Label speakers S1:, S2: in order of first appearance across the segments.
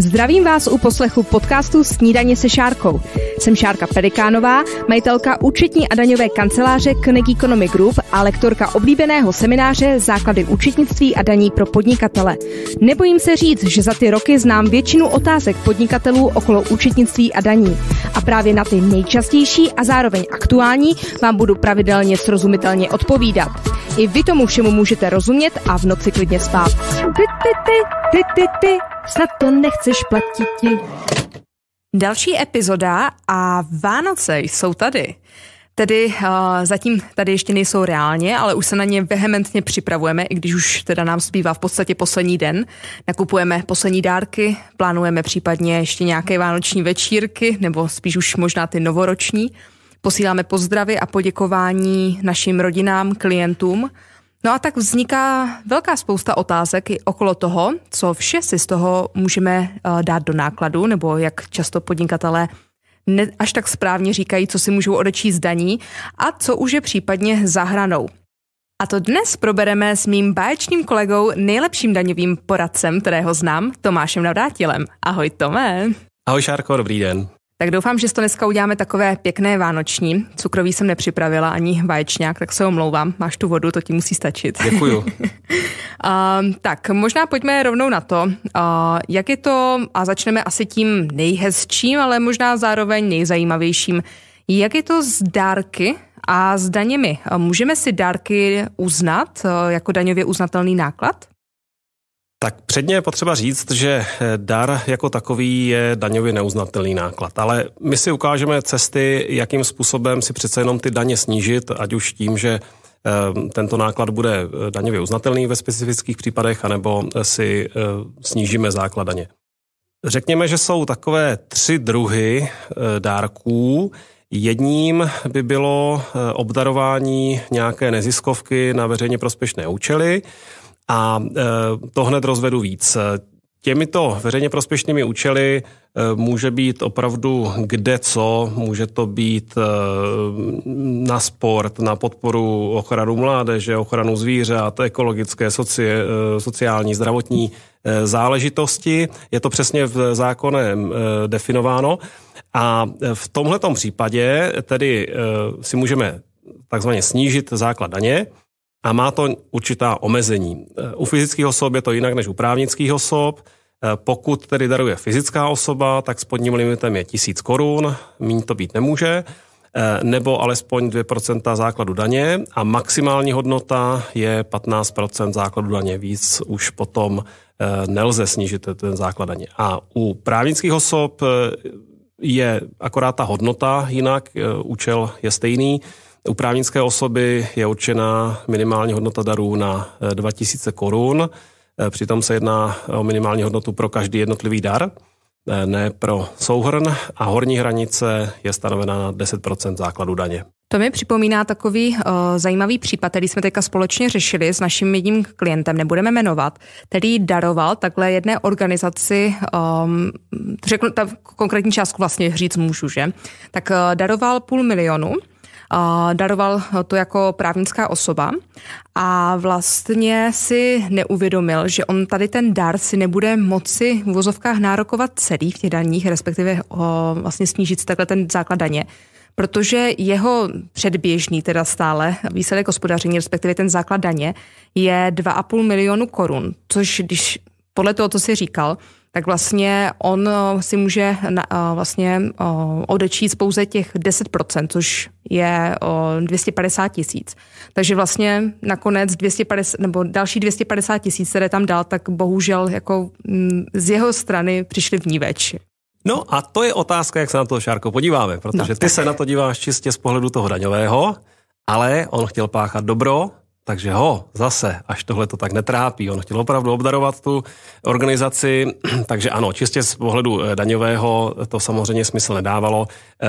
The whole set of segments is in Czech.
S1: Zdravím vás u poslechu podcastu Snídaně se Šárkou. Jsem Šárka Pelikánová, majitelka účetní a daňové kanceláře Knek Economy Group a lektorka oblíbeného semináře Základy účetnictví a daní pro podnikatele. Nebojím se říct, že za ty roky znám většinu otázek podnikatelů okolo účetnictví a daní. A právě na ty nejčastější a zároveň aktuální vám budu pravidelně srozumitelně odpovídat. I vy tomu všemu můžete rozumět a v noci klidně spát. Ty, ty, ty, ty, ty, ty, snad to nechceš platit. Další epizoda a Vánoce jsou tady. Tedy uh, zatím tady ještě nejsou reálně, ale už se na ně vehementně připravujeme, i když už teda nám zbývá v podstatě poslední den. Nakupujeme poslední dárky, plánujeme případně ještě nějaké vánoční večírky, nebo spíš už možná ty novoroční. Posíláme pozdravy a poděkování našim rodinám, klientům. No a tak vzniká velká spousta otázek i okolo toho, co vše si z toho můžeme uh, dát do nákladu, nebo jak často podnikatelé ne, až tak správně říkají, co si můžou odečíst daní a co už je případně zahranou. A to dnes probereme s mým báječným kolegou, nejlepším daňovým poradcem, kterého znám, Tomášem Navrátilem. Ahoj Tome.
S2: Ahoj Šárko, dobrý den.
S1: Tak doufám, že to dneska uděláme takové pěkné vánoční. Cukrový jsem nepřipravila ani vaječňák, tak se omlouvám. Máš tu vodu, to ti musí stačit.
S2: Děkuju. uh,
S1: tak možná pojďme rovnou na to, uh, jak je to, a začneme asi tím nejhezčím, ale možná zároveň nejzajímavějším. Jak je to s dárky a s daněmi? Můžeme si dárky uznat uh, jako daňově uznatelný náklad?
S2: Tak předně je potřeba říct, že eh, dar jako takový je daňově neuznatelný náklad, ale my si ukážeme cesty, jakým způsobem si přece jenom ty daně snížit, ať už tím, že eh, tento náklad bude eh, daňově uznatelný ve specifických případech, anebo si snížíme základ daně. Řekněme, že jsou takové tři druhy dárků. Jedním by bylo obdarování nějaké neziskovky na veřejně prospěšné účely. A e, to hned rozvedu víc. Těmito veřejně prospěšnými účely e, může být opravdu kde co, může to být e, na sport, na podporu ochranu mládeže, ochranu zvířat, ekologické, sociální, zdravotní záležitosti. Je to přesně v zákonem definováno. A v tomhletom případě tedy si můžeme takzvaně snížit základ daně, a má to určitá omezení. U fyzických osob je to jinak než u právnických osob. Pokud tedy daruje fyzická osoba, tak spodním limitem je 1000 korun, méně to být nemůže, nebo alespoň 2% základu daně a maximální hodnota je 15% základu daně. Víc už potom eh, nelze snížit ten základ daně. A u právnických osob eh, je akorát ta hodnota jinak, eh, účel je stejný, u právnické osoby je určená minimální hodnota darů na 2000 eh, korun. Eh, přitom se jedná o minimální hodnotu pro každý jednotlivý dar, eh, ne pro souhrn a horní hranice je stanovena na 10% základu daně.
S1: To mi připomíná takový uh, zajímavý případ, který jsme teďka společně řešili s naším jedním klientem, nebudeme jmenovat, který daroval takhle jedné organizaci, um, řeknu ta konkrétní částku vlastně říct můžu, že? Tak uh, daroval půl milionu daroval to jako právnická osoba. A vlastně si neuvědomil, že on tady ten dar si nebude moci v vozovkách nárokovat celý v těch daních, respektive vlastně snížit takhle ten základ daně. Protože jeho předběžný, teda stále výsledek hospodaření, respektive ten základ daně, je 2,5 milionu korun, což když podle toho, co si říkal, tak vlastně on eh, si může eh, vlastně eh, odečíst pouze těch 10%, což je 250 tisíc. Takže vlastně nakonec 250, nebo další 250 tisíc, které tam dal, tak bohužel jako mm, z jeho strany přišli v ní več.
S2: No a to je otázka, jak se na to, Šárko, podíváme, protože no, ty tak. se na to díváš čistě z pohledu toho daňového, ale on chtěl páchat dobro, takže ho zase, až tohle to tak netrápí, on chtěl opravdu obdarovat tu organizaci, takže ano, čistě z pohledu eh, daňového to samozřejmě smysl nedávalo. Eh,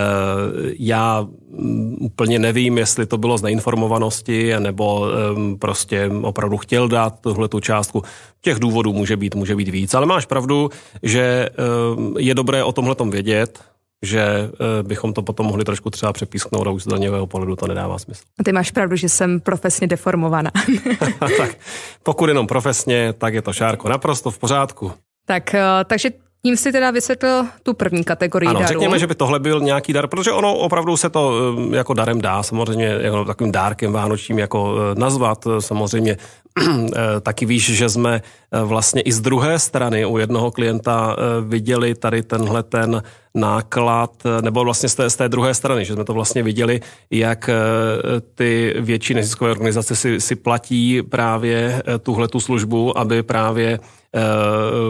S2: já mm, úplně nevím, jestli to bylo z neinformovanosti, nebo ehm, prostě opravdu chtěl dát tuhle tu částku. Těch důvodů může být, může být víc, ale máš pravdu, že ehm, je dobré o tomhle vědět, že eh, bychom to potom mohli trošku třeba přepísknout a už z daňového pohledu to nedává smysl.
S1: A ty máš pravdu, že jsem profesně deformovaná.
S2: tak pokud jenom profesně, tak je to šárko naprosto v pořádku.
S1: Tak, eh, takže Tím si teda vysvětlil tu první kategorii
S2: ano,
S1: darů.
S2: řekněme, že by tohle byl nějaký dar, protože ono opravdu se to eh, jako darem dá, samozřejmě jako takovým dárkem vánočním jako nazvat, samozřejmě taky víš, že jsme vlastně i z druhé strany u jednoho klienta viděli tady tenhle ten náklad, nebo vlastně z té, z té druhé strany, že jsme to vlastně viděli, jak ty větší neziskové organizace si, si platí právě tuhle tu službu, aby právě Eh,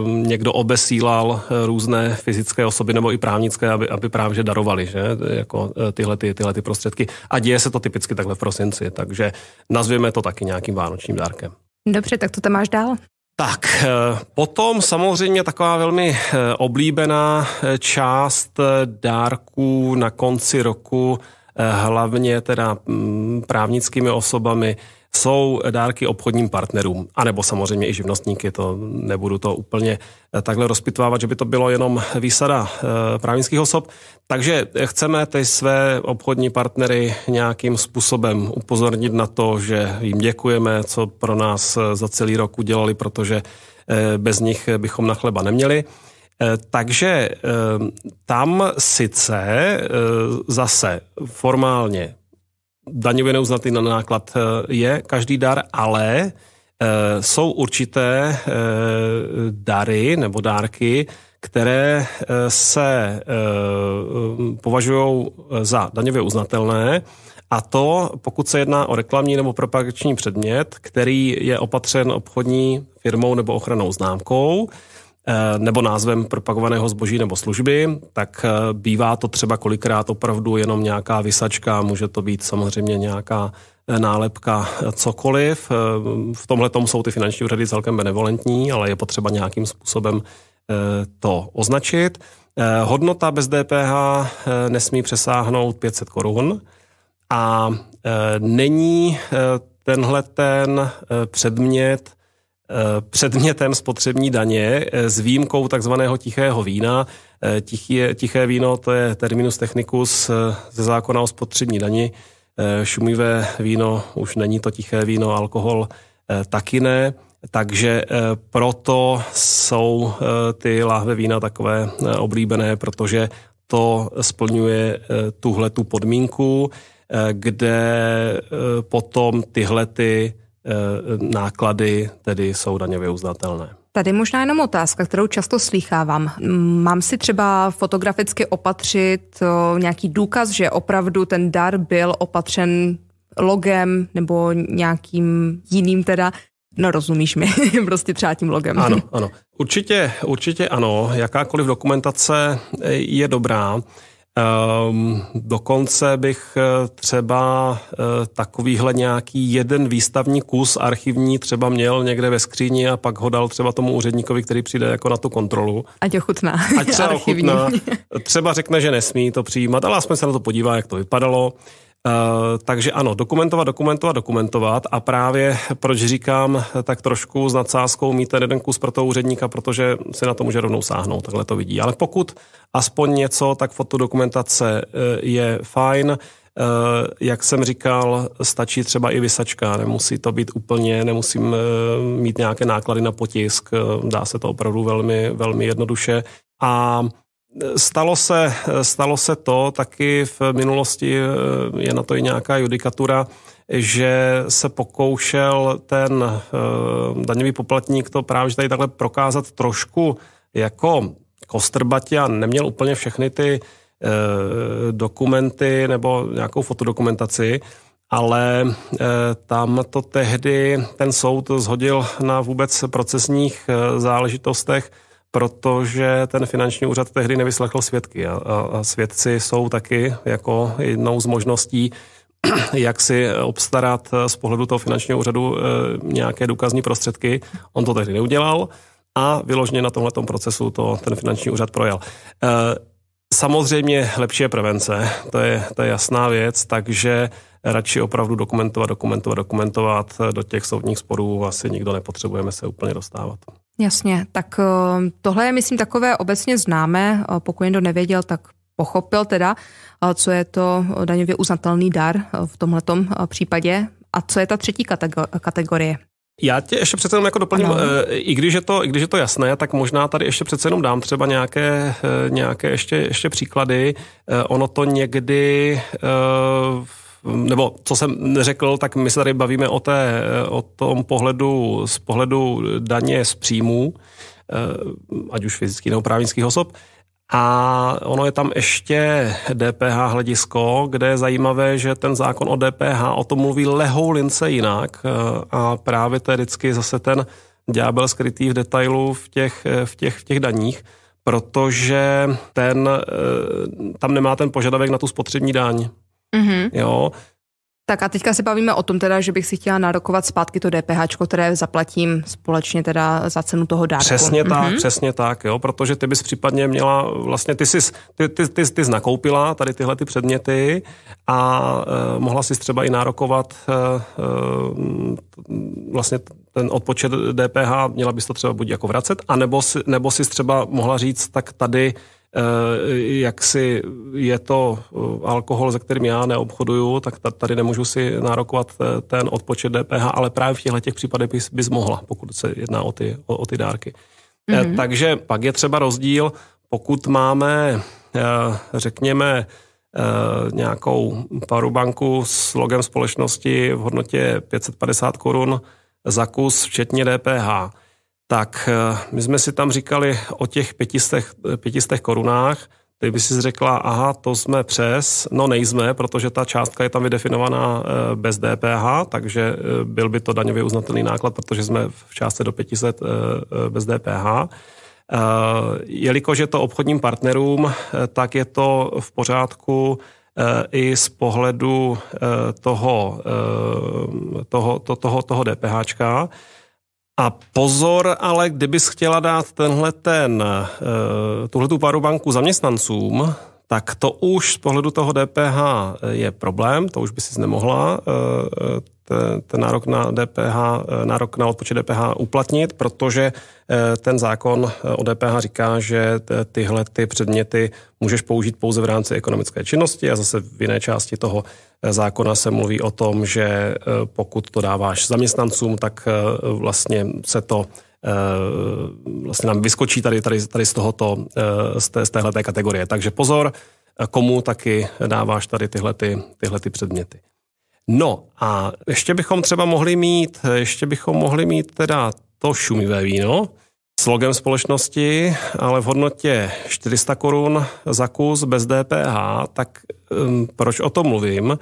S2: někdo obesílal různé fyzické osoby nebo i právnické, aby, aby právě darovali že? Jako eh, tyhle, ty, tyhle ty prostředky. A děje se to typicky takhle v prosinci, takže nazvěme to taky nějakým vánočním dárkem.
S1: Dobře, tak to tam máš dál.
S2: Tak, eh, potom samozřejmě taková velmi oblíbená část dárků na konci roku, hlavně teda mm, právnickými osobami, jsou dárky obchodním partnerům, anebo samozřejmě i živnostníky, to nebudu to úplně eh, takhle rozpitvávat, že by to bylo jenom výsada eh, právnických osob. Takže chceme ty své obchodní partnery nějakým způsobem upozornit na to, že jim děkujeme, co pro nás eh, za celý rok udělali, protože bez nich bychom na chleba neměli. Takže tam sice zase formálně daňově neuznatý na náklad eh, je každý dar, ale eh, jsou určité eh, dary nebo dárky, které se považují za daňově uznatelné, a to, pokud se jedná o reklamní nebo propagační předmět, který je opatřen obchodní firmou nebo ochranou známkou, nebo názvem propagovaného zboží nebo služby, tak eh, bývá to třeba kolikrát opravdu jenom nějaká vysačka, může to být samozřejmě nějaká eh, nálepka, cokoliv. V tomhle tom jsou ty finanční úřady celkem benevolentní, ale je potřeba nějakým způsobem to označit. Hodnota bez DPH nesmí přesáhnout 500 korun a není tenhle ten předmět Eh, předmětem spotřební daně eh, s výjimkou takzvaného tichého vína. Eh, tiché, tiché víno to je terminus technicus ze zákona o spotřební dani. Šumivé víno už není to tiché víno, alkohol taky ne. Takže proto jsou ty láhve vína takové oblíbené, protože to splňuje tuhle tu podmínku, kde potom tyhle ty Eh, náklady tedy jsou daňově uznatelné.
S1: Tady možná jenom otázka, kterou často slýchávám. Mám si třeba fotograficky opatřit nějaký důkaz, že opravdu ten dar byl opatřen logem nebo nějakým jiným teda No rozumíš mi, prostě třeba tím logem.
S2: Ano, ano. Určitě, určitě ano. Jakákoliv dokumentace je dobrá. Um, dokonce bych eh, třeba uh, takovýhle nějaký jeden výstavní kus archivní třeba měl někde ve skříni a pak ho dal třeba tomu úředníkovi, který přijde jako na tu kontrolu.
S1: Ať ochutná.
S2: Ať třeba ochutná. Třeba řekne, že nesmí to přijímat, ale aspoň se na to podívá, jak to vypadalo. Uh, takže ano, dokumentovat, dokumentovat, dokumentovat a právě proč říkám tak trošku s nadsázkou mít ten jeden kus pro toho úředníka, protože si na to může rovnou sáhnout, takhle to vidí. Ale pokud aspoň něco, tak fotodokumentace uh, je fajn. Jak jsem říkal, stačí třeba i vysačka, nemusí to být úplně, nemusím mít nějaké náklady na potisk, dá se to opravdu velmi, velmi jednoduše. A Stalo se, stalo se to taky v minulosti, je na to i nějaká judikatura, že se pokoušel ten eh, daňový poplatník to právě tady takhle prokázat trošku jako kostrbatě a neměl úplně všechny ty eh, dokumenty nebo nějakou fotodokumentaci, ale eh, tam to tehdy ten soud zhodil na vůbec procesních záležitostech, protože ten finanční úřad tehdy nevyslechl svědky a, a, svědci jsou taky jako jednou z možností, jak si obstarat z pohledu toho finančního úřadu e, nějaké důkazní prostředky. On to tehdy neudělal a vyloženě na tomhle procesu to ten finanční úřad projel. E, samozřejmě lepší je prevence, to je, to je jasná věc, takže radši opravdu dokumentovat, dokumentovat, dokumentovat. Do těch soudních sporů asi nikdo nepotřebujeme se úplně dostávat.
S1: Jasně, tak eh, tohle je, myslím, takové obecně známé. Eh, pokud někdo nevěděl, tak pochopil teda, eh, co je to daňově uznatelný dar v tomhletom případě. A co je ta třetí kategorie?
S2: Já tě ještě přece jenom jako doplním, ano. i když, je to, i když je to jasné, tak možná tady ještě přece jenom dám třeba nějaké, nějaké ještě, ještě příklady. Ono to někdy nebo co jsem neřekl, tak my se tady bavíme o, té, o tom pohledu z pohledu daně z příjmů, ať už fyzických nebo právnických osob. A ono je tam ještě DPH hledisko, kde je zajímavé, že ten zákon o DPH o tom mluví lehou lince jinak a právě to je vždycky zase ten ďábel skrytý v detailu v těch, v těch, v těch daních, protože ten, tam nemá ten požadavek na tu spotřební daň. Mm-hmm. Jo,
S1: tak a teďka se bavíme o tom teda, že bych si chtěla nárokovat zpátky to DPH, které zaplatím společně teda za cenu toho dárku.
S2: Přesně tak, mm-hmm. přesně tak, jo, protože ty bys případně měla, vlastně ty jsi, ty, ty, ty, ty jsi nakoupila tady tyhle ty předměty a uh, mohla si třeba i nárokovat uh, vlastně ten odpočet DPH, měla bys to třeba buď jako vracet, anebo si, nebo si třeba mohla říct, tak tady Eh, jak si je to eh, alkohol, se kterým já neobchoduju, tak tady nemůžu si nárokovat eh, ten odpočet DPH, ale právě v těchto těch případech bys, bys mohla, pokud se jedná o ty, o, o ty dárky. Mm-hmm. Takže pak je třeba rozdíl, pokud máme, řekněme, nějakou parubanku s logem společnosti v hodnotě 550 korun za kus, včetně DPH, tak eh, my jsme si tam říkali o těch pětistech, pětistech korunách, kdyby si řekla, aha, to jsme přes, no nejsme, protože ta částka je tam vydefinovaná eh, bez DPH, takže eh, byl by to daňově uznatelný náklad, protože jsme v částce do 500 bez DPH. Jelikož je to obchodním partnerům, tak je to v pořádku i z pohledu toho, toho, toho, toho DPHčka. A pozor, ale kdybys chtěla dát tenhle ten, eh, tuhle tu banku zaměstnancům, tak to už z pohledu toho DPH je problém, to už by si nemohla eh, ten nárok na DPH, eh, nárok na odpočet DPH uplatnit, protože ten zákon o DPH říká, že tyhle ty předměty můžeš použít pouze v rámci ekonomické činnosti a zase v jiné části toho zákona se mluví o tom, že eh, pokud to dáváš zaměstnancům, tak eh, vlastně se to eh, vlastně nám vyskočí tady, tady, tady z tohoto, z, té, z téhleté kategorie. Takže pozor, komu taky dáváš tady tyhle, ty, tyhle ty předměty. No a ještě bychom třeba mohli mít, ještě bychom mohli mít teda to šumivé víno, s logem společnosti, ale v hodnotě 400 korun za kus bez DPH, tak um, proč o tom mluvím?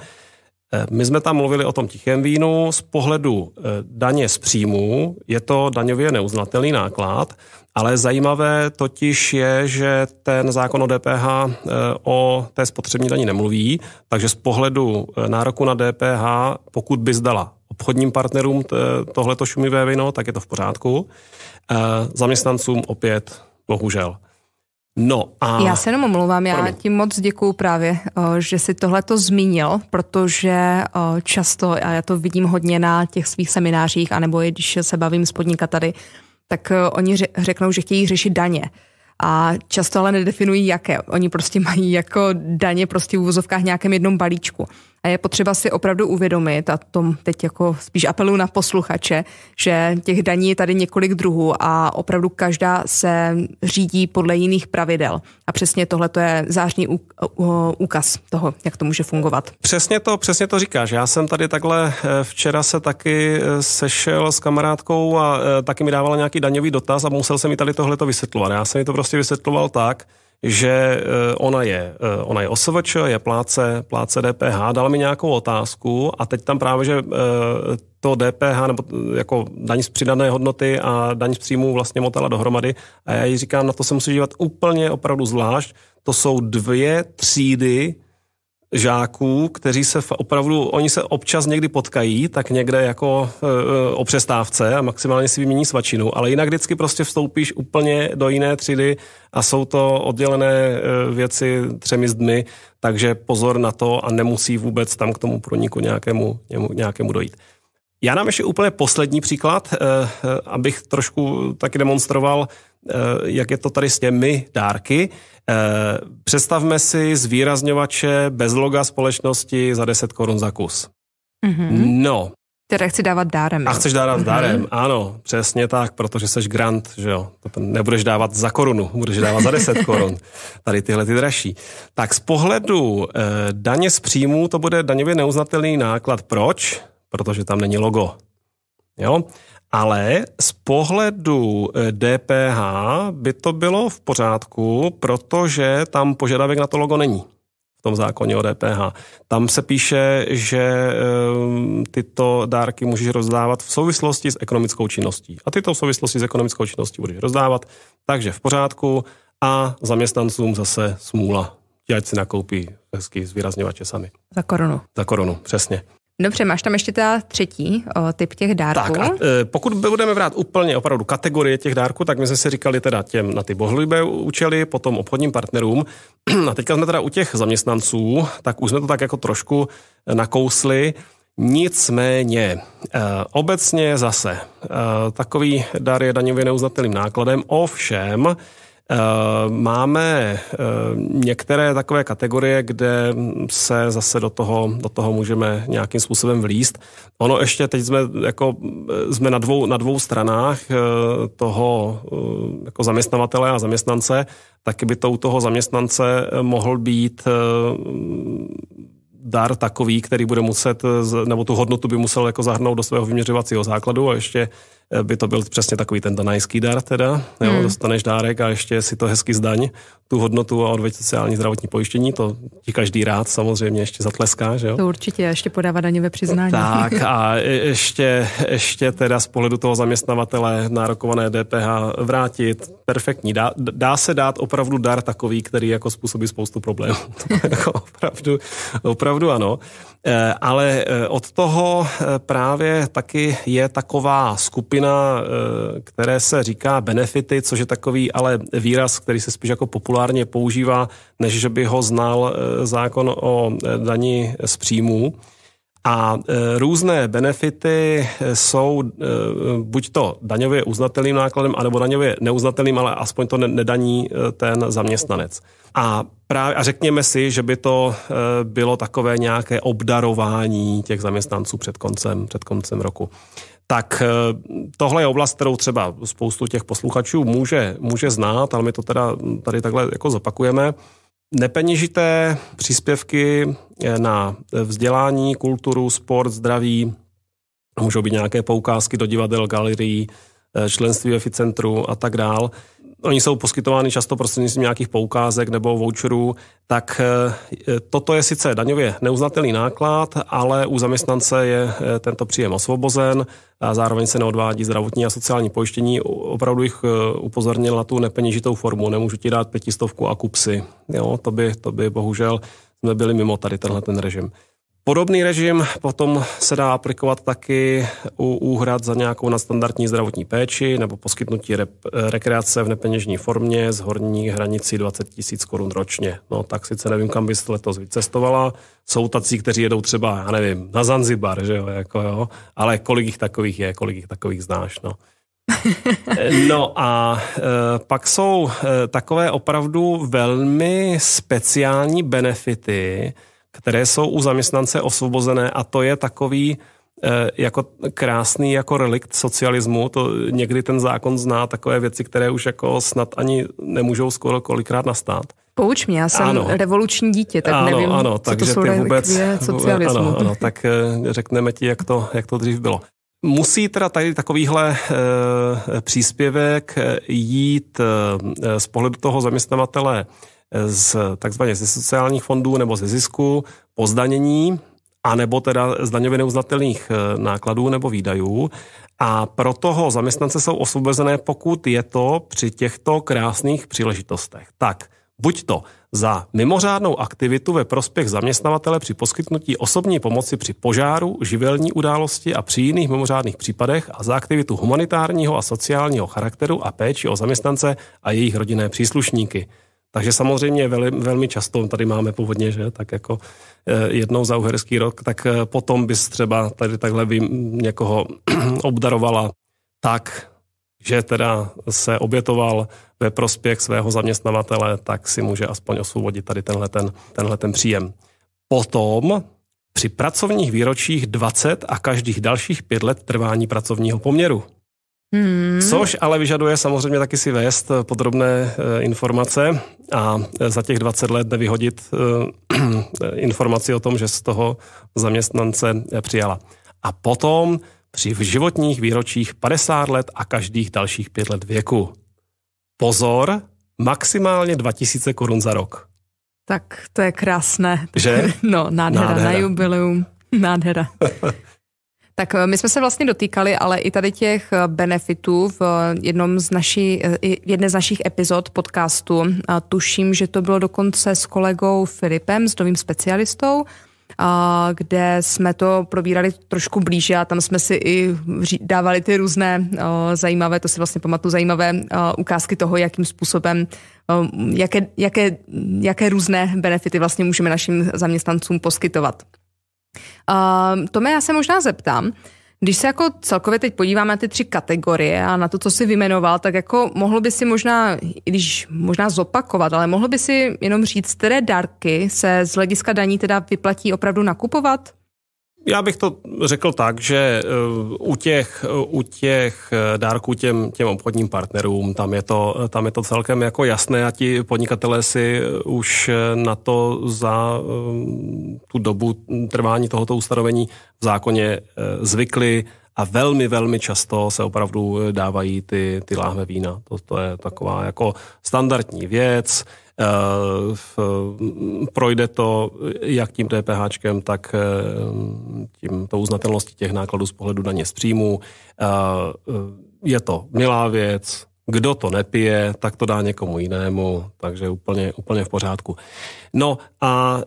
S2: Eh, my jsme tam mluvili o tom tichém vínu. Z pohledu eh, daně z příjmu je to daňově neuznatelný náklad, ale zajímavé totiž je, že ten zákon o DPH eh, o té spotřební daní nemluví, takže z pohledu nároku na DPH, pokud by zdala obchodním partnerům tohleto šumivé víno, tak je to v pořádku. Zaměstnancům opět bohužel.
S1: No a... Já se jenom omlouvám, já Promiň. ti moc děkuju právě, že si tohle to zmínil, protože často, a já to vidím hodně na těch svých seminářích, anebo i když se bavím s podnikateli, tak oni řeknou, že chtějí řešit daně a často ale nedefinují jaké. Oni prostě mají jako daně prostě v úvozovkách nějakém jednom balíčku. A je potřeba si opravdu uvědomit, a tom teď jako spíš apelu na posluchače, že těch daní je tady několik druhů a opravdu každá se řídí podle jiných pravidel. A přesně tohle to je zářný úkaz toho, jak to může fungovat.
S2: Přesně to, přesně to říkáš. Já jsem tady takhle eh, včera se taky eh, sešel s kamarádkou a eh, taky mi dávala nějaký daňový dotaz a musel jsem mi tady tohle to vysvětlovat. Já jsem mi to prostě vysvětloval tak, že eh, ona je, eh, ona je OSVČ, je pláce, pláce DPH, dala mi nějakou otázku a teď tam právě, že eh, to DPH nebo jako daň z přidané hodnoty a daň z příjmů vlastně motala dohromady a já jí říkám, na to se musí dívat úplně opravdu zvlášť. To jsou dvě třídy žáků, kteří se opravdu, oni se občas někdy potkají, tak někde jako e, o přestávce a maximálně si vymění svačinu, ale jinak vždycky prostě vstoupíš úplně do jiné třídy a jsou to oddělené e, věci třemi zdmi, takže pozor na to a nemusí vůbec tam k tomu proniku nějakému, nějakému dojít. Já nám ještě úplně poslední příklad, e, abych trošku taky demonstroval, jak je to tady s těmi dárky. Eh, představme si zvýrazňovače bez loga společnosti za 10 korun za kus. Mm-hmm. No,
S1: Teda chci dávat dárem.
S2: A chceš dávat mm-hmm. dárem, ano, přesně tak, protože seš grant, že jo. To nebudeš dávat za korunu, budeš dávat za 10 korun. Tady tyhle ty dražší. Tak z pohledu eh, daně z příjmů to bude daňově neuznatelný náklad. Proč? Protože tam není logo. Jo? Ale z pohledu DPH eh, by to bylo v pořádku, protože tam požadavek na to logo není v tom zákoně o DPH. Tam se píše, že tyto dárky můžeš rozdávat v souvislosti s ekonomickou činností. A tyto v souvislosti s ekonomickou činností budeš rozdávat, takže v pořádku a zaměstnancům zase smůla. Ať si nakoupí hezky zvýrazněvače sami.
S1: Za korunu.
S2: Za korunu, přesně.
S1: Dobře, máš tam ještě teda třetí o, typ těch dárků.
S2: Tak a, e, pokud budeme brát úplně opravdu kategorie těch dárků, tak my jsme si říkali teda těm na ty bohlivé účely, potom obchodním partnerům. A teďka jsme teda u těch zaměstnanců, tak už jsme to tak jako trošku nakousli. Nicméně, e, obecně zase, e, takový dar je daňově neuznatelným nákladem, ovšem, máme eh, některé takové kategorie, kde se zase do toho, do toho můžeme nějakým způsobem vlíst. Ono ještě teď jsme, jako, eh, jsme na, dvou, na dvou stranách toho jako zaměstnavatele a zaměstnance, tak by to u toho zaměstnance mohl být dar takový, který bude muset, nebo tu hodnotu by musel jako zahrnout do svého vyměřovacího základu a ještě Eh, by to byl přesně takový ten danajský dar teda, jo, hmm. dostaneš dárek a ještě si to hezky zdaň, tu hodnotu a odveď sociální zdravotní pojištění, to ti každý rád samozřejmě ještě zatleská, že jo?
S1: To určitě, ještě podává daňové přiznání.
S2: Tak a ještě, ještě teda z pohledu toho zaměstnavatele nárokované DPH vrátit, perfektní. Dá, dá se dát opravdu dar takový, který jako způsobí spoustu problémů. jako opravdu, opravdu ano. Eh, ale eh, od toho právě taky je taková skupina skupina, eh, které se říká benefity, což je takový ale výraz, který se spíš jako populárně používá, než že by ho znal eh, zákon o eh, dani z příjmů. A různé benefity jsou buď to daňově uznatelným nákladem, anebo daňově neuznatelným, ale aspoň to nedaní ten zaměstnanec. A, právě, a řekněme si, že by to bylo takové nějaké obdarování těch zaměstnanců před koncem, před koncem roku tak eh, tohle je oblast, kterou třeba spoustu těch posluchačů může, může znát, ale my to teda tady takhle jako zopakujeme. Nepeněžité příspěvky eh, na vzdělání, kulturu, sport, zdraví, můžou být nějaké poukázky do divadel, galerií, eh, členství v Eficentru a tak dál oni jsou poskytovány často prostřednictvím nějakých poukázek nebo voucherů, tak eh, toto je sice daňově neuznatelný náklad, ale u zaměstnance je eh, tento příjem osvobozen a zároveň se neodvádí zdravotní a sociální pojištění. Opravdu jich eh, upozornil na tu nepeněžitou formu. Nemůžu ti dát pětistovku a kupsy. Jo, to by, to by bohužel jsme byli mimo tady tenhle ten režim. Podobný režim potom se dá aplikovat taky u úhrad za nějakou nadstandardní zdravotní péči nebo poskytnutí rep, rekreace v nepeněžní formě z horní hranici 20 tisíc korun ročně. No tak sice nevím, kam bys letos vycestovala. Jsou tací, kteří jedou třeba, já nevím, na Zanzibar, že jo, jako jo, ale kolik jich takových je, kolik jich takových znáš, no. No a e, pak jsou e, takové opravdu velmi speciální benefity, které jsou u zaměstnance osvobozené a to je takový eh, jako krásný jako relikt socialismu, to někdy ten zákon zná takové věci, které už jako snad ani nemůžou skoro kolikrát nastat.
S1: Pouč mě, já jsem ano. revoluční dítě, tak
S2: ano,
S1: nevím,
S2: ano,
S1: co to jsou ty vůbec, socialismu.
S2: Ano, ano, tak eh, řekneme ti, jak to, jak to dřív bylo. Musí teda tady takovýhle e, příspěvek jít e, z pohledu toho zaměstnavatele z takzvaně ze sociálních fondů nebo ze zisku po zdanění, anebo teda z daňově neuznatelných eh, nákladů nebo výdajů. A pro toho zaměstnance jsou osvobozené, pokud je to při těchto krásných příležitostech. Tak, buď to za mimořádnou aktivitu ve prospěch zaměstnavatele při poskytnutí osobní pomoci při požáru, živelní události a při jiných mimořádných případech a za aktivitu humanitárního a sociálního charakteru a péči o zaměstnance a jejich rodinné příslušníky. Takže samozřejmě velmi, velmi často tady máme původně, že tak jako eh, jednou za uherský rok, tak eh, potom bys třeba tady takhle by někoho obdarovala tak, že teda se obětoval ve prospěch svého zaměstnavatele, tak si může aspoň osvobodit tady tenhle ten, tenhle ten příjem. Potom při pracovních výročích 20 a každých dalších pět let trvání pracovního poměru. Hmm. Což ale vyžaduje samozřejmě taky si vést podrobné e, informace a za těch 20 let nevyhodit e, informaci o tom, že z toho zaměstnance přijala. A potom při životních výročích 50 let a každých dalších pět let věku. Pozor, maximálně 2000 korun za rok.
S1: Tak to je krásné.
S2: Že?
S1: No, nádhera, nádhera. na jubileum. Nádhera. Tak eh, my jsme se vlastně dotýkali, ale i tady těch eh, benefitů v jednom z naší, eh, jedné z našich epizod podcastu. Tuším, že to bylo dokonce s kolegou Filipem, s novým specialistou, kde jsme to probírali trošku blíže a tam jsme si i dávali ty různé zajímavé, to si vlastně pamatuju, zajímavé ukázky toho, jakým způsobem, jaké, jaké, jaké různé benefity vlastně můžeme našim zaměstnancům poskytovat. Tome, já se možná zeptám, když se jako celkově teď podíváme na ty tři kategorie a na to, co si vymenoval, tak jako mohl by si možná, i když možná zopakovat, ale mohl by si jenom říct, které dárky se z hlediska daní teda vyplatí opravdu nakupovat?
S2: Já bych to řekl tak, že eh, u těch, u těch eh, dárků těm, těm obchodním partnerům, tam je, to, tam je to celkem jako jasné a ti podnikatelé si eh, už na to za tu dobu trvání tohoto ustanovení v zákoně zvykli a velmi, velmi často se opravdu dávají ty, ty láhve vína. To, to je taková jako standardní věc. Eh, projde to jak tím DPH, tak eh, tím to uznatelností těch nákladů z pohledu daně z příjmu. Eh, je to milá věc, kdo to nepije, tak to dá někomu jinému, takže úplně, úplně v pořádku. No a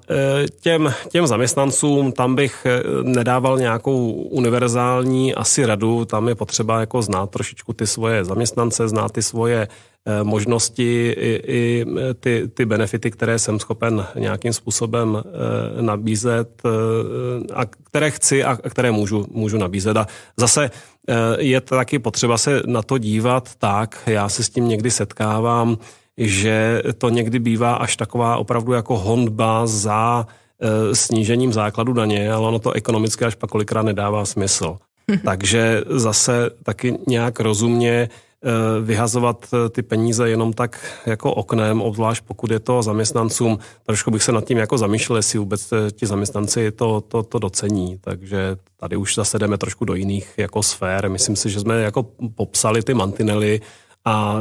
S2: těm, těm zaměstnancům, tam bych nedával nějakou univerzální asi radu, tam je potřeba jako znát trošičku ty svoje zaměstnance, znát ty svoje Eh, možnosti i, i ty, ty benefity, které jsem schopen nějakým způsobem eh, nabízet eh, a které chci a které můžu, můžu nabízet. A zase je taky potřeba se na to dívat tak, já se s tím někdy setkávám, že to někdy bývá až taková opravdu jako honba za snížením základu daně, ale ono to ekonomicky až pak kolikrát nedává smysl. Takže zase taky nějak rozumně Eh, vyhazovat eh, ty peníze jenom tak jako oknem, obzvlášť pokud je to zaměstnancům. Trošku bych se nad tím jako zamýšlel, jestli vůbec eh, ti zaměstnanci to, to, to docení. Takže tady už zase jdeme trošku do jiných jako sfér. Myslím si, že jsme jako popsali ty mantinely a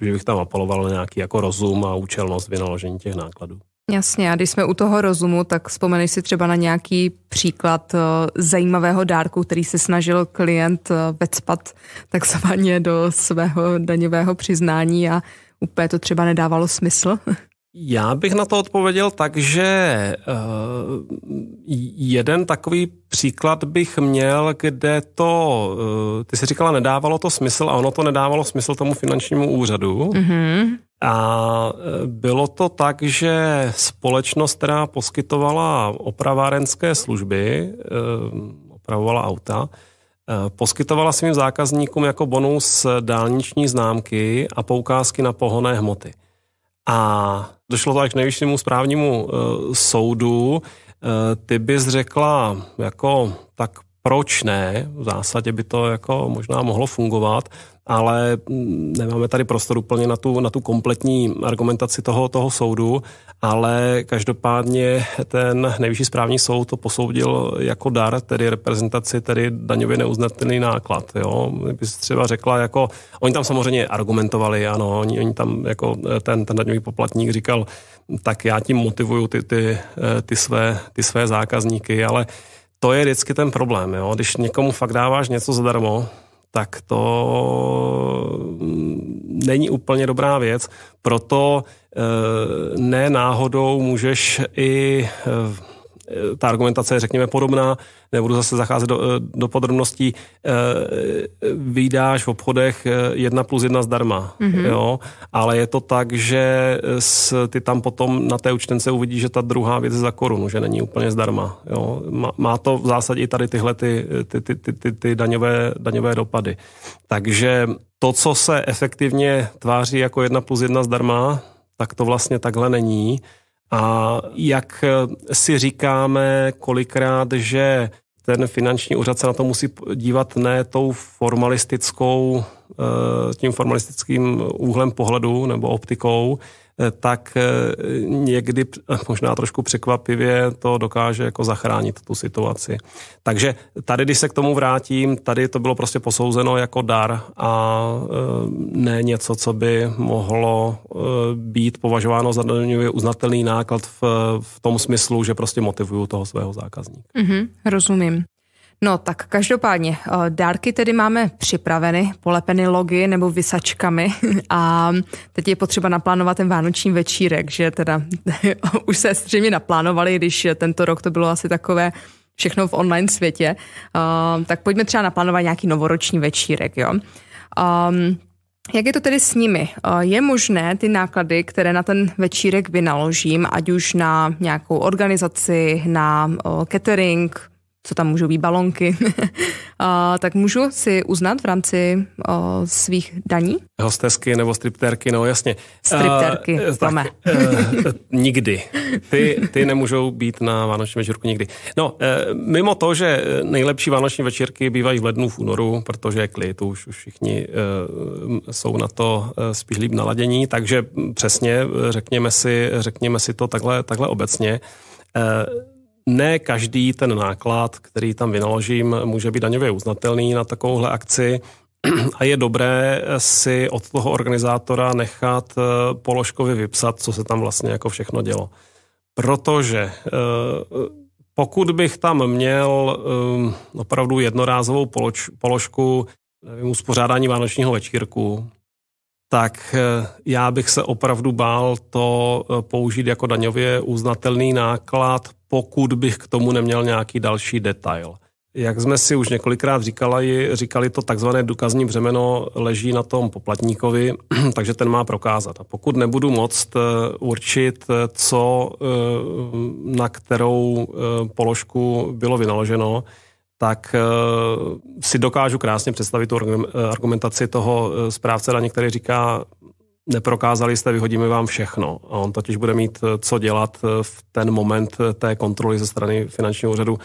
S2: že bych tam apeloval na nějaký jako rozum a účelnost vynaložení těch nákladů.
S1: Jasně, a když jsme u toho rozumu, tak vzpomeneš si třeba na nějaký příklad uh, zajímavého dárku, který se snažil klient uh, vecpat takzvaně do svého daňového přiznání a úplně to třeba nedávalo smysl.
S2: Já bych na to odpověděl tak, že uh, jeden takový příklad bych měl, kde to, uh, ty jsi říkala, nedávalo to smysl a ono to nedávalo smysl tomu finančnímu úřadu. Mm-hmm. A e, bylo to tak, že společnost, která poskytovala opravárenské služby, opravovala auta, poskytovala svým zákazníkům jako bonus dálniční známky a poukázky na pohonné hmoty. A došlo to až k nejvyššímu správnímu soudu. Ty bys řekla, jako tak proč ne? V zásadě by to jako možná mohlo fungovat, ale mm, nemáme tady prostor úplně na tu, na tu kompletní argumentaci toho, toho soudu, ale každopádně ten nejvyšší správní soud to posoudil jako dar, tedy reprezentaci, tedy daňově neuznatelný náklad. Jo? By třeba řekla, jako, oni tam samozřejmě argumentovali, ano, oni, oni tam jako ten, ten daňový poplatník říkal, tak já tím motivuju ty, ty, ty, své, ty své zákazníky, ale to je vždycky ten problém. Jo? Když někomu fakt dáváš něco zadarmo, tak to není úplně dobrá věc. Proto eh, ne náhodou můžeš i Eh, ta argumentace je, řekněme, podobná, nebudu zase zacházet do, eh, do podrobností, eh, vydáš v obchodech jedna plus jedna zdarma, mm-hmm. jo, ale je to tak, že s, ty tam potom na té účtence uvidíš, že ta druhá věc je za korunu, že není úplně zdarma, jo. Má, má to v zásadě i tady tyhle ty, ty, ty, ty, ty, ty daňové, daňové dopady. Takže to, co se efektivně tváří jako jedna plus jedna zdarma, tak to vlastně takhle není A jak si říkáme kolikrát, že ten finanční úřad se na to musí dívat ne tou formalistickou, eh, tím formalistickým úhlem pohledu nebo optikou, Eh, tak eh, někdy možná trošku překvapivě to dokáže jako zachránit tu situaci. Takže tady, když se k tomu vrátím, tady to bylo prostě posouzeno jako dar a eh, ne něco, co by mohlo být považováno za daňově uznatelný náklad v, v tom smyslu, že prostě motivuju toho svého zákazníka.
S1: Mm-hmm, rozumím. No tak každopádně, eh, dárky tedy máme připraveny, polepeny logy nebo vysačkami a teď je potřeba naplánovat ten vánoční večírek, že teda už se střejmě naplánovali, když tento rok to bylo asi takové všechno v online světě, uh, tak pojďme třeba naplánovat nějaký novoroční večírek, jo. Um, jak je to tedy s nimi? Eh, je možné ty náklady, které na ten večírek vynaložím, ať už na nějakou organizaci, na catering, co tam můžou být balonky, a, tak můžu si uznat v rámci o, svých daní?
S2: Hostesky nebo stripterky, no jasně.
S1: Stripterky, uh, tak, uh,
S2: nikdy. Ty, ty nemůžou být na vánoční večírku nikdy. No, uh, mimo to, že nejlepší vánoční večírky bývají v lednu, v únoru, protože je klid, už, už všichni uh, jsou na to uh, spíš líp naladění, takže přesně řekněme si, řekněme si to takhle, takhle obecně. Uh, ne každý ten náklad, který tam vynaložím, může být daňově uznatelný na takovouhle akci a je dobré si od toho organizátora nechat eh, položkově vypsat, co se tam vlastně jako všechno dělo. Protože eh, pokud bych tam měl eh, opravdu jednorázovou položku, nevím, uspořádání vánočního večírku, tak já bych se opravdu bál to použít jako daňově uznatelný náklad, pokud bych k tomu neměl nějaký další detail. Jak jsme si už několikrát říkali, říkali to takzvané důkazní břemeno leží na tom poplatníkovi, takže ten má prokázat. A pokud nebudu moct eh, určit, eh, co eh, na kterou položku bylo vynaloženo, tak si dokážu krásně představit tu argumentaci toho správce daně, který říká, neprokázali jste, vyhodíme vám všechno. A on totiž bude mít eh, co dělat eh, v ten moment eh, té kontroly ze strany finančního úřadu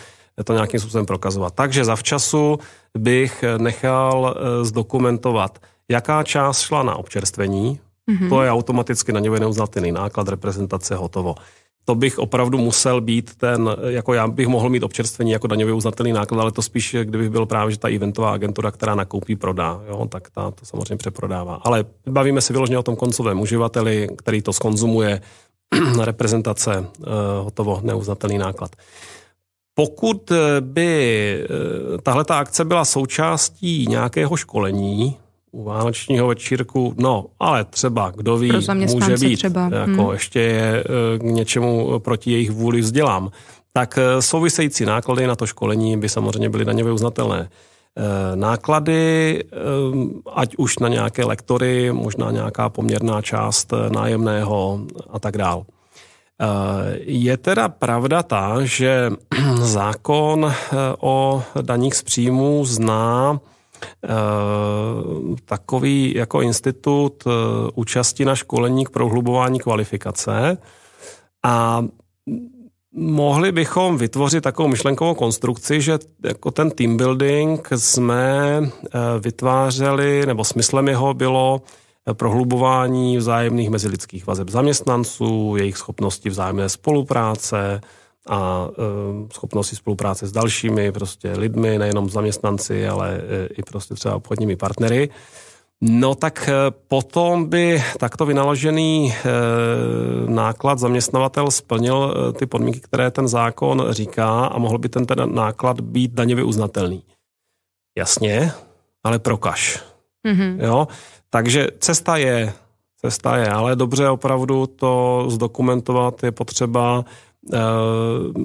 S2: to nějakým způsobem prokazovat. Takže zavčasu bych nechal zdokumentovat, jaká část šla na občerstvení, mm-hmm. to je automaticky na něj neuznatelný náklad, reprezentace, hotovo to bych opravdu musel být ten, jako já bych mohl mít občerstvení jako daňově uznatelný náklad, ale to spíš, kdybych byl právě, že ta eventová agentura, která nakoupí, prodá, jo, tak ta to samozřejmě přeprodává. Ale bavíme se vyloženě o tom koncovém uživateli, který to skonzumuje, reprezentace, uh, hotovo, neuznatelný náklad. Pokud by uh, tahle ta akce byla součástí nějakého školení, u vánočního večírku, no, ale třeba, kdo ví, může být, třeba. jako hmm. ještě je eh, k něčemu proti jejich vůli vzdělám, tak eh, související náklady na to školení by samozřejmě byly daňově uznatelné. Eh, náklady, ať už na nějaké lektory, možná nějaká poměrná část nájemného a tak dál. Je teda pravda ta, že zákon o daních z příjmů zná Eh, takový jako institut eh, účasti na školení k prohlubování kvalifikace. A mohli bychom vytvořit takovou myšlenkovou konstrukci, že jako ten team building jsme eh, vytvářeli, nebo smyslem jeho bylo prohlubování vzájemných mezilidských vazeb zaměstnanců, jejich schopnosti vzájemné spolupráce, a e, schopnosti spolupráce s dalšími prostě lidmi, nejenom zaměstnanci, ale e, i prostě třeba obchodními partnery. No tak e, potom by takto vynaložený náklad zaměstnavatel splnil ty podmínky, které ten zákon říká a mohl by ten ten náklad být daňově uznatelný. Jasně, ale prokaž. Mm-hmm. Jo? Takže cesta je, cesta je, ale dobře opravdu to zdokumentovat je potřeba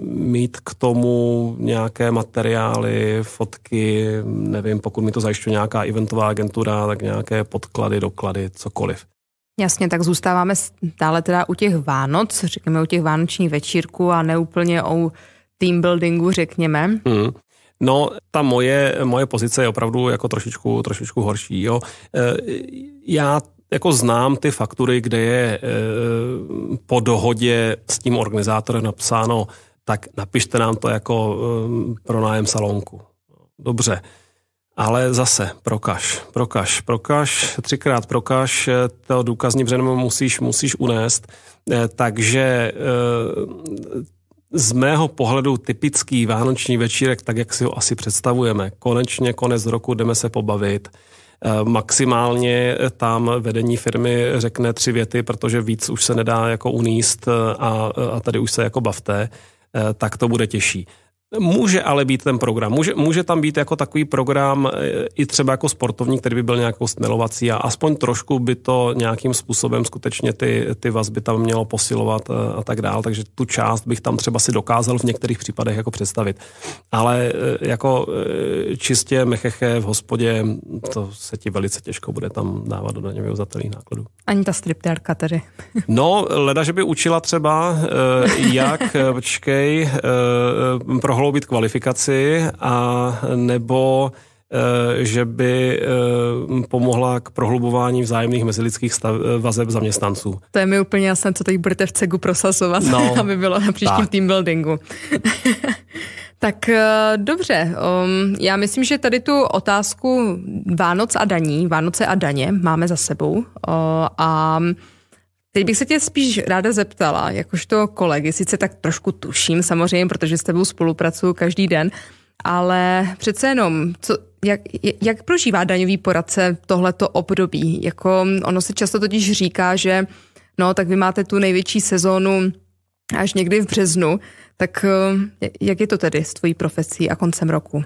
S2: mít k tomu nějaké materiály, fotky, nevím, pokud mi to zajišťuje nějaká eventová agentura, tak nějaké podklady, doklady, cokoliv.
S1: Jasně, tak zůstáváme stále teda u těch Vánoc, řekněme u těch vánočních večírků a neúplně o team buildingu, řekněme. Hmm.
S2: No, ta moje, moje pozice je opravdu jako trošičku, trošičku horší. Jo. Eh, já jako znám ty faktury, kde je po dohodě s tím organizátorem napsáno, tak napište nám to jako pronájem salonku. Dobře. Ale zase prokaž, prokaž, prokaž, třikrát prokaž, to důkazní břemeno musíš, musíš unést. Takže z mého pohledu typický vánoční večírek, tak jak si ho asi představujeme. Konečně konec roku jdeme se pobavit. Eh, maximálně tam vedení firmy řekne tři věty, protože víc už se nedá jako uníst eh, a, a tady už se jako bavte, eh, tak to bude těžší. Může ale být ten program. Může, může tam být jako takový program e, i třeba jako sportovní, který by byl nějakou stmelovací a aspoň trošku by to nějakým způsobem skutečně ty, ty vazby tam mělo posilovat e, a tak dál. Takže tu část bych tam třeba si dokázal v některých případech jako představit. Ale e, jako čistě mecheche v hospodě, to se ti velice těžko bude tam dávat do daňových uzatelných nákladů.
S1: Ani ta striptérka tedy.
S2: no, leda, že by učila třeba, jak, počkej, pro prohloubit kvalifikaci a nebo eh, že by eh, pomohla k prohlubování vzájemných mezilidských stav, eh, vazeb zaměstnanců.
S1: To je mi úplně jasné, co teď budete v CEGu prosazovat, no, aby bylo na příštím tak. team buildingu. tak dobře, um, já myslím, že tady tu otázku Vánoc a daní, Vánoce a daně máme za sebou a Teď bych se tě spíš ráda zeptala, jakožto kolegy, sice tak trošku tuším samozřejmě, protože s tebou spolupracuju každý den, ale přece jenom, co, jak, jak prožívá daňový poradce tohleto období? Jako ono se často totiž říká, že no, tak vy máte tu největší sezónu až někdy v březnu, tak eh, jak je to tedy s tvojí profesí a koncem roku?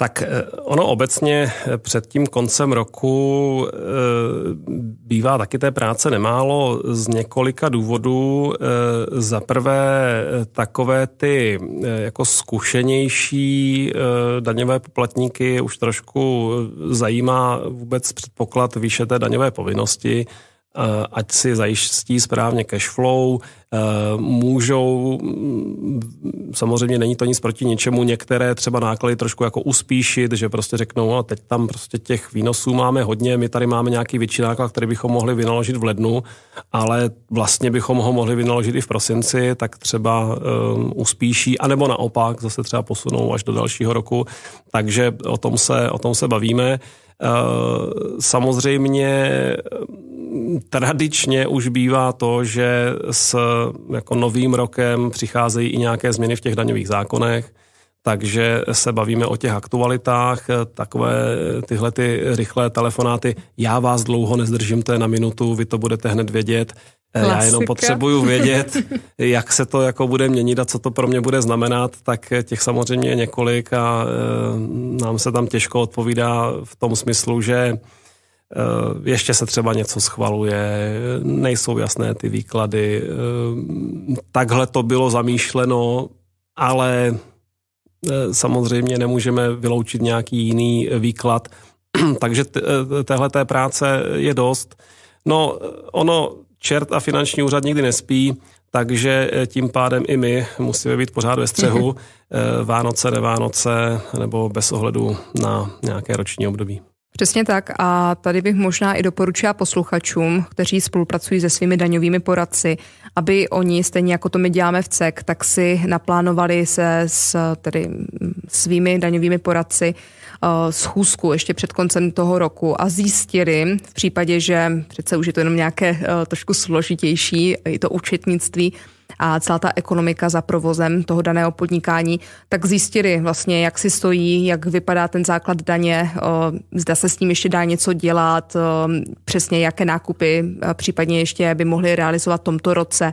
S2: Tak eh, ono obecně eh, před tím koncem roku eh, bývá taky té práce nemálo z několika důvodů. Za prvé takové ty jako zkušenější daňové poplatníky už trošku zajímá vůbec předpoklad výše té daňové povinnosti, ať si zajistí správně cash flow, můžou, mm, samozřejmě není to nic proti ničemu, některé třeba náklady trošku jako uspíšit, že prostě řeknou, no teď tam prostě těch výnosů máme hodně, my tady máme nějaký větší náklad, který bychom mohli vynaložit v lednu, ale vlastně bychom ho mohli vynaložit i v prosinci, tak třeba um, uspíší, anebo naopak zase třeba posunou až do dalšího roku, takže o tom se, o tom se bavíme. Uh, samozřejmě tradičně už bývá to, že s jako novým rokem přicházejí i nějaké změny v těch daňových zákonech, takže se bavíme o těch aktualitách, takové tyhle ty rychlé telefonáty. Já vás dlouho nezdržím, to je na minutu, vy to budete hned vědět. Klasika. Já jenom potřebuju vědět, jak se to jako bude měnit a co to pro mě bude znamenat, tak těch samozřejmě je několik a e, nám se tam těžko odpovídá v tom smyslu, že Eh, ještě se třeba něco schvaluje, nejsou jasné ty výklady. Eh, takhle to bylo zamýšleno, ale samozřejmě nemůžeme vyloučit nějaký jiný výklad. Takže téhle té práce je dost. No, ono, čert a finanční úřad nikdy nespí, takže tím pádem i my musíme být pořád ve střehu, Vánoce, nevánoce, nebo bez ohledu na nějaké roční období.
S1: Přesně tak. A tady bych možná i doporučila posluchačům, kteří spolupracují se svými daňovými poradci, aby oni, stejně jako to my děláme v CEK, tak si naplánovali se s tedy svými daňovými poradci uh, schůzku ještě před koncem toho roku a zjistili v případě, že přece už je to jenom nějaké uh, trošku složitější, i to účetnictví, a celá ta ekonomika za provozem toho daného podnikání, tak zjistili vlastně, jak si stojí, jak vypadá ten základ daně, zda se s ním ještě dá něco dělat, přesně jaké nákupy případně ještě by mohli realizovat v tomto roce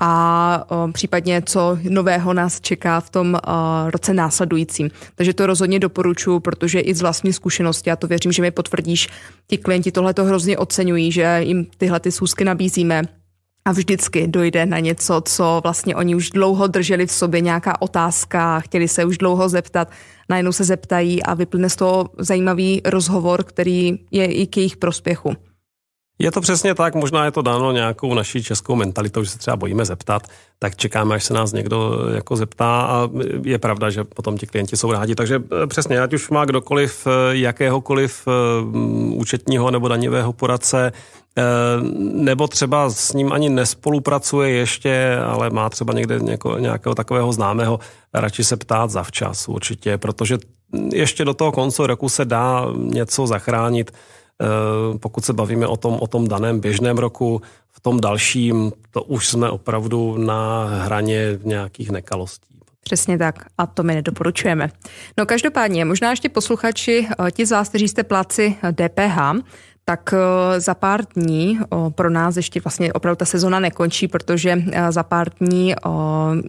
S1: a případně co nového nás čeká v tom roce následujícím. Takže to rozhodně doporučuji, protože i z vlastní zkušenosti, a to věřím, že mi potvrdíš, ti klienti tohle to hrozně oceňují, že jim tyhle ty sůzky nabízíme a vždycky dojde na něco, co vlastně oni už dlouho drželi v sobě, nějaká otázka, chtěli se už dlouho zeptat, najednou se zeptají a vyplyne z toho zajímavý rozhovor, který je i k jejich prospěchu.
S2: Je to přesně tak, možná je to dáno nějakou naší českou mentalitou, že se třeba bojíme zeptat, tak čekáme, až se nás někdo jako zeptá a je pravda, že potom ti klienti jsou rádi. Takže eh, přesně, ať už má kdokoliv eh, jakéhokoliv eh, účetního nebo daňového poradce, nebo třeba s ním ani nespolupracuje ještě, ale má třeba někde něko, nějakého takového známého, radši se ptát zavčas určitě, protože ještě do toho konce roku se dá něco zachránit Eh, pokud se bavíme o tom, o tom daném běžném roku, v tom dalším, to už jsme opravdu na hraně nějakých nekalostí.
S1: Přesně tak a to my nedoporučujeme. No každopádně, možná ještě posluchači, eh, ti z vás, kteří jste pláci DPH, tak eh, za pár dní pro nás ještě vlastně opravdu ta sezona nekončí, protože za pár dní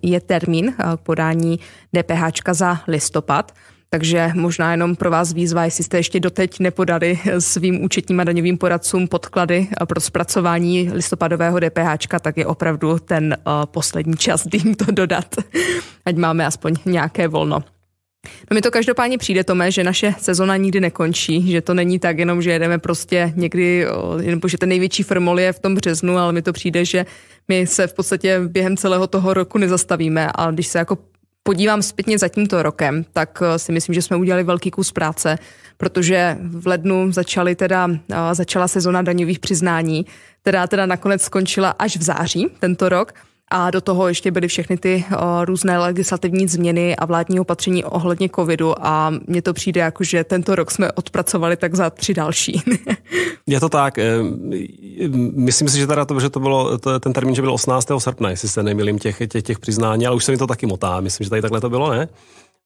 S1: je termín k podání DPH za listopad. Takže možná jenom pro vás výzva, jestli jste ještě doteď nepodali svým účetním a daňovým poradcům podklady pro zpracování listopadového DPH, tak je opravdu ten poslední čas, kdy to dodat, ať máme aspoň nějaké volno. No mi to každopádně přijde, Tome, že naše sezona nikdy nekončí, že to není tak jenom, že jedeme prostě někdy, nebo že ten největší firmol je v tom březnu, ale mi to přijde, že my se v podstatě během celého toho roku nezastavíme. A když se jako podívám zpětně za tímto rokem, tak eh, si myslím, že jsme udělali velký kus práce, protože v lednu začaly teda, eh, začala sezona daňových přiznání, která teda nakonec skončila až v září tento rok a do toho ještě byly všechny ty o, různé legislativní změny a vládní opatření ohledně covidu a mně to přijde jako, že tento rok jsme odpracovali tak za tři další.
S2: Je to tak. Eh, myslím si, že teda to, že to bylo, to, ten termín, že byl 18. srpna, jestli se nemýlím těch, těch, těch přiznání, ale už se mi to taky motá. Myslím, že tady takhle to bylo, ne?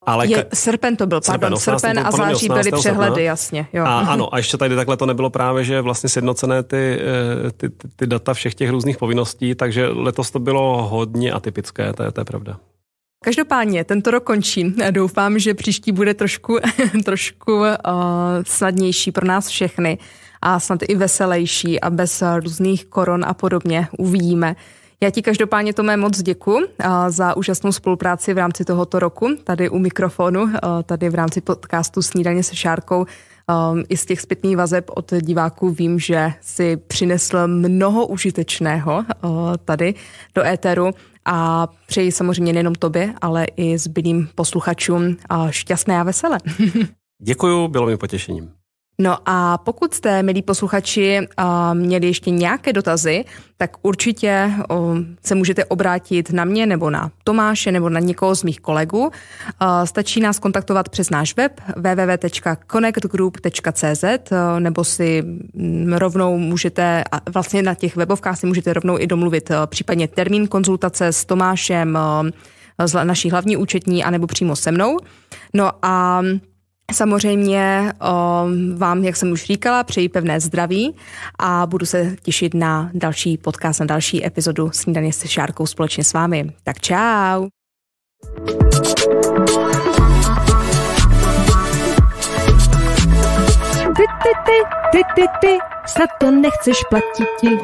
S1: Ale je, srpen to byl, pardon, srpen, srpen a září byly přehledy, srpna. jasně. Jo.
S2: A, ano, a ještě tady takhle to nebylo právě, že vlastně sjednocené ty, eh, ty, ty, ty data všech těch různých povinností, takže letos to bylo hodně atypické, to je, to je pravda.
S1: Každopádně tento rok končí. Doufám, že příští bude trošku, trošku uh, snadnější pro nás všechny a snad i veselější a bez různých koron a podobně. Uvidíme. Já ti každopádně Tome moc děkuji za úžasnou spolupráci v rámci tohoto roku, tady u mikrofonu, tady v rámci podcastu Snídaně se Šárkou. I z těch zpětných vazeb od diváků vím, že si přinesl mnoho užitečného tady do éteru a přeji samozřejmě nejenom tobě, ale i zbylým posluchačům šťastné a veselé.
S2: Děkuji, bylo mi potěšením.
S1: No a pokud jste, milí posluchači, měli ještě nějaké dotazy, tak určitě se můžete obrátit na mě nebo na Tomáše nebo na někoho z mých kolegů. Stačí nás kontaktovat přes náš web www.connectgroup.cz nebo si mm, rovnou můžete, vlastně na těch webovkách si můžete rovnou i domluvit případně termín konzultace s Tomášem, naší hlavní účetní, anebo přímo se mnou. No a Samozřejmě vám, jak jsem už říkala, přeji pevné zdraví a budu se těšit na další podcast, na další epizodu Snídaně se Šárkou společně s vámi. Tak čau! Ty, ty, ty, ty, ty, ty, snad to nechceš platit ti.